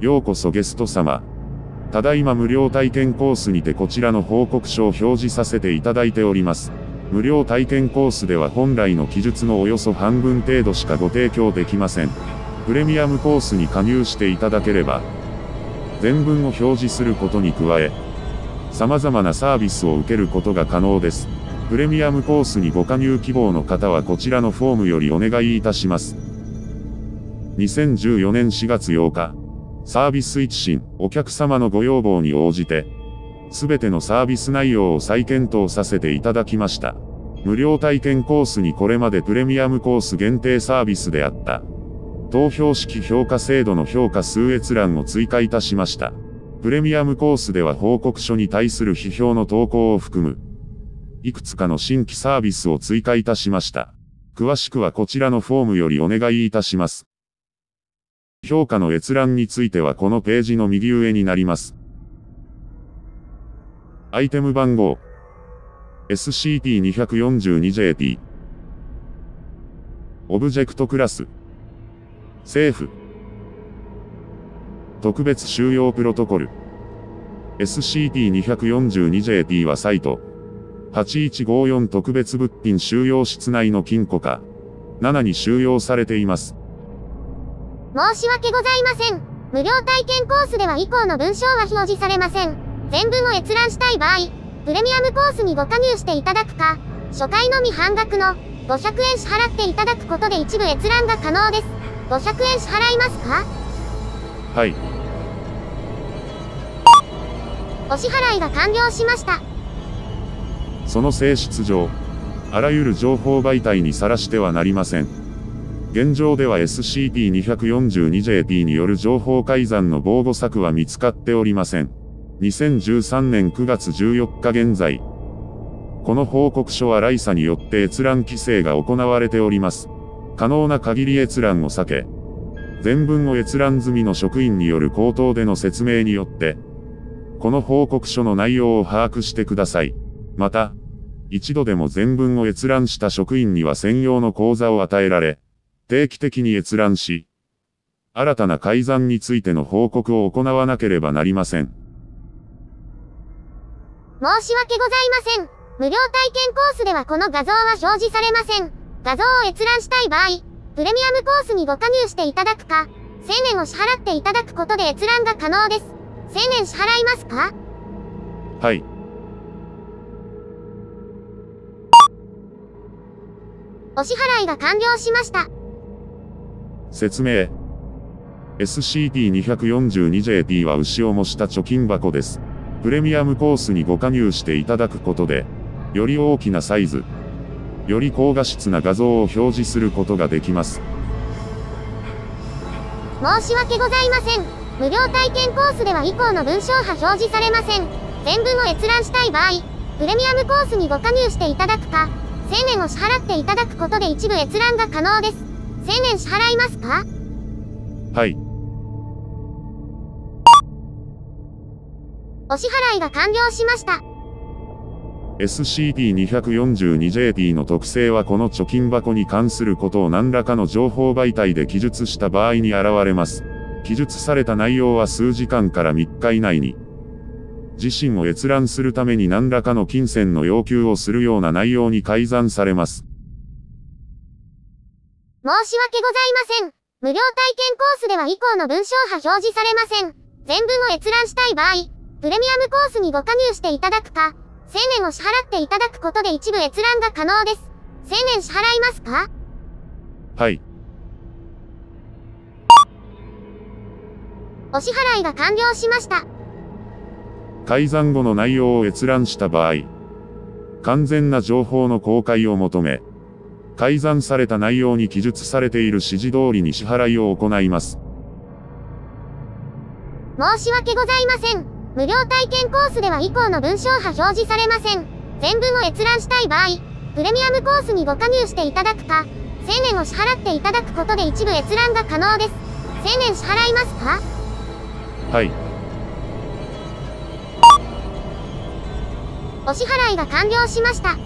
ようこそゲスト様。ただいま無料体験コースにてこちらの報告書を表示させていただいております。無料体験コースでは本来の記述のおよそ半分程度しかご提供できません。プレミアムコースに加入していただければ、全文を表示することに加え、様々なサービスを受けることが可能です。プレミアムコースにご加入希望の方はこちらのフォームよりお願いいたします。2014年4月8日、サービス一新、お客様のご要望に応じて、すべてのサービス内容を再検討させていただきました。無料体験コースにこれまでプレミアムコース限定サービスであった。投票式評価制度の評価数閲覧を追加いたしました。プレミアムコースでは報告書に対する批評の投稿を含む、いくつかの新規サービスを追加いたしました。詳しくはこちらのフォームよりお願いいたします。評価の閲覧についてはこのページの右上になります。アイテム番号。SCP-242JP オブジェクトクラス。政府。特別収容プロトコル。SCP-242JP はサイト。8154特別物品収容室内の金庫か。7に収容されています。申し訳ございません。無料体験コースでは以降の文章は表示されません。全文を閲覧したい場合、プレミアムコースにご加入していただくか、初回のみ半額の500円支払っていただくことで一部閲覧が可能です。500円支払いますか？はい。お支払いが完了しました。その性質上、あらゆる情報媒体にさらしてはなりません。現状では SCP-242JP による情報改ざんの防護策は見つかっておりません。2013年9月14日現在、この報告書はライサによって閲覧規制が行われております。可能な限り閲覧を避け、全文を閲覧済みの職員による口頭での説明によって、この報告書の内容を把握してください。また、一度でも全文を閲覧した職員には専用の講座を与えられ、定期的に閲覧し、新たな改ざんについての報告を行わなければなりません。申し訳ございません。無料体験コースではこの画像は表示されません。画像を閲覧したい場合、プレミアムコースにご加入していただくか、1000円を支払っていただくことで閲覧が可能です。1000円支払いますか？はい。お支払いが完了しました。説明。SCP-242JP は牛を模した貯金箱です。プレミアムコースにご加入していただくことで、より大きなサイズ、より高画質な画像を表示することができます。申し訳ございません。無料体験コースでは以降の文章波表示されません。全文を閲覧したい場合、プレミアムコースにご加入していただくか、1000円を支払っていただくことで一部閲覧が可能です。1000円支払いますか？はい。お支払いが完了しました。SCP-242JP の特性はこの貯金箱に関することを何らかの情報媒体で記述した場合に現れます。記述された内容は数時間から3日以内に、自身を閲覧するために何らかの金銭の要求をするような内容に改ざんされます。申し訳ございません。無料体験コースでは以降の文章波表示されません。全文を閲覧したい場合、プレミアムコースにご加入していただくか、1000円を支払っていただくことで一部閲覧が可能です。1000円支払いますか？はい。お支払いが完了しました。改ざん後の内容を閲覧した場合、完全な情報の公開を求め、改ざんされた内容に記述されている指示通りに支払いを行います。申し訳ございません。無料体験コースでは以降の文章波表示されません。全文を閲覧したい場合、プレミアムコースにご加入していただくか、1000円を支払っていただくことで一部閲覧が可能です。1000円支払いますか？はい。お支払いが完了しました。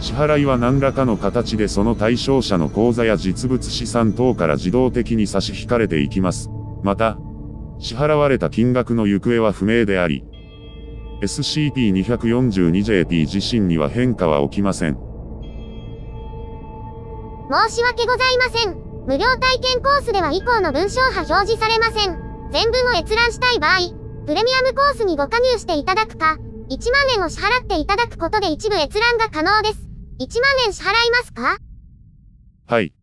支払いは何らかの形でその対象者の口座や実物資産等から自動的に差し引かれていきます。また、支払われた金額の行方は不明であり、SCP-242JP 自身には変化は起きません。申し訳ございません。無料体験コースでは以降の文章波表示されません。全文を閲覧したい場合、プレミアムコースにご加入していただくか、1万円を支払っていただくことで一部閲覧が可能です。1万円支払いますか？はい。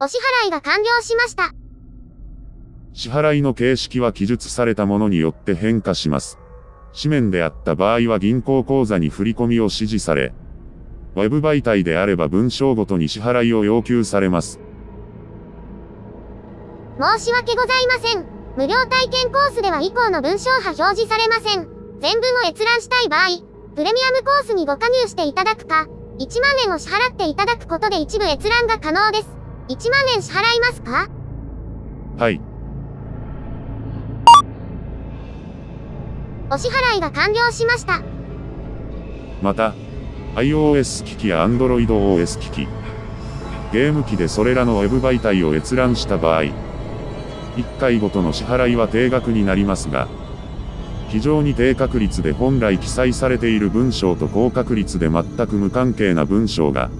お支払いが完了しました。支払いの形式は記述されたものによって変化します。紙面であった場合は銀行口座に振り込みを指示され、ウェブ媒体であれば文章ごとに支払いを要求されます。申し訳ございません。無料体験コースでは以降の文章波表示されません。全文を閲覧したい場合、プレミアムコースにご加入していただくか、1万円を支払っていただくことで一部閲覧が可能です。1万円支払いますか？はい。お支払いが完了しました。また、iOS 機器や AndroidOS 機器、ゲーム機でそれらの Web 媒体を閲覧した場合、1回ごとの支払いは定額になりますが、非常に低確率で本来記載されている文章と高確率で全く無関係な文章が、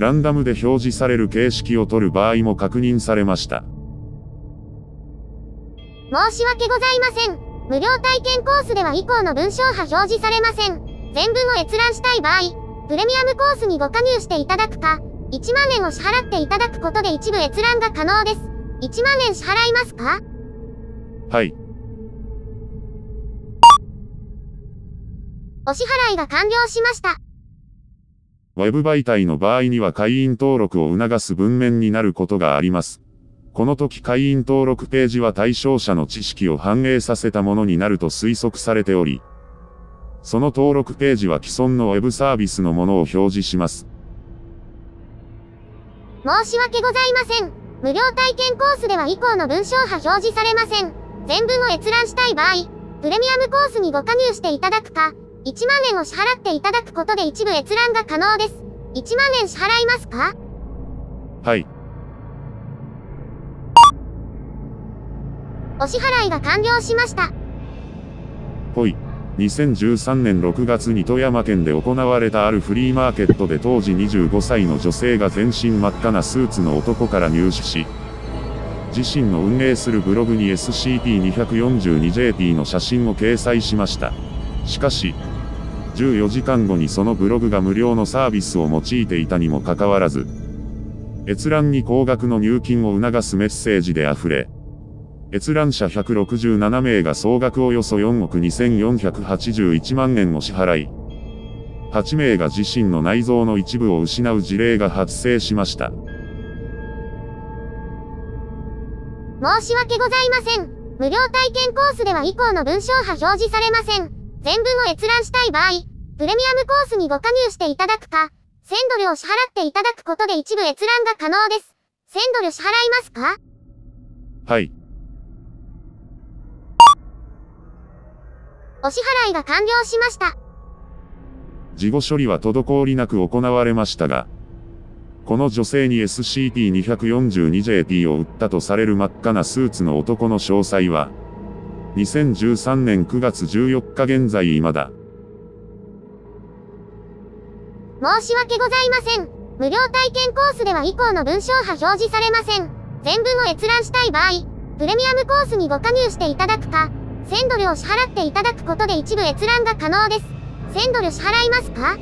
ランダムで表示される形式を取る場合も確認されました。申し訳ございません。無料体験コースでは以降の文章波表示されません。全文を閲覧したい場合、プレミアムコースにご加入していただくか、1万円を支払っていただくことで一部閲覧が可能です。1万円支払いますか？はい。お支払いが完了しました。ウェブ媒体の場合には会員登録を促す文面になることがあります。この時会員登録ページは対象者の知識を反映させたものになると推測されており、その登録ページは既存の Web サービスのものを表示します。申し訳ございません。無料体験コースでは以降の文章波表示されません。全文を閲覧したい場合、プレミアムコースにご加入していただくか、1万円を支払っていただくことで一部閲覧が可能です。1万円支払いますか？はい。お支払いが完了しました。ほい。2013年6月に富山県で行われたあるフリーマーケットで当時25歳の女性が全身真っ赤なスーツの男から入手し、自身の運営するブログに SCP-242JP の写真を掲載しました。しかし、14時間後にそのブログが無料のサービスを用いていたにもかかわらず、閲覧に高額の入金を促すメッセージで溢れ、閲覧者167名が総額およそ4億2481万円を支払い、8名が自身の内臓の一部を失う事例が発生しました。申し訳ございません。無料体験コースでは以降の文章波表示されません。全文を閲覧したい場合、プレミアムコースにご加入していただくか、1000ドルを支払っていただくことで一部閲覧が可能です。1000ドル支払いますか？はい。お支払いが完了しました。事後処理は滞りなく行われましたが、この女性に SCP-242JP を売ったとされる真っ赤なスーツの男の詳細は、2013年9月14日現在未だ。申し訳ございません。無料体験コースでは以降の文章波表示されません。全文を閲覧したい場合、プレミアムコースにご加入していただくか、1000ドルを支払っていただくことで一部閲覧が可能です。1000ドル支払いますか？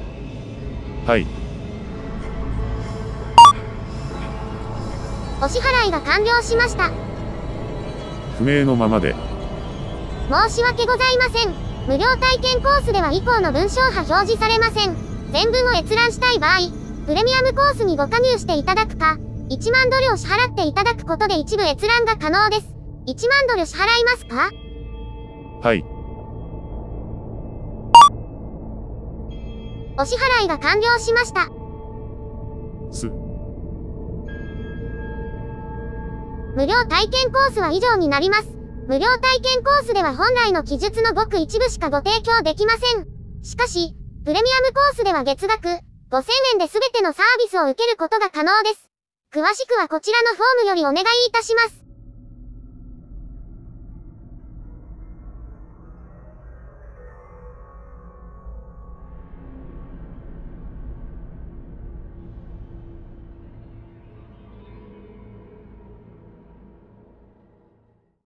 はい。お支払いが完了しました。不明のままで。申し訳ございません。無料体験コースでは以降の文章波表示されません。全文を閲覧したい場合、プレミアムコースにご加入していただくか、1万ドルを支払っていただくことで一部閲覧が可能です。1万ドル支払いますか？はい。お支払いが完了しました。す。無料体験コースは以上になります。無料体験コースでは本来の記述のごく一部しかご提供できません。しかし、プレミアムコースでは月額5000円で全てのサービスを受けることが可能です。詳しくはこちらのフォームよりお願いいたします。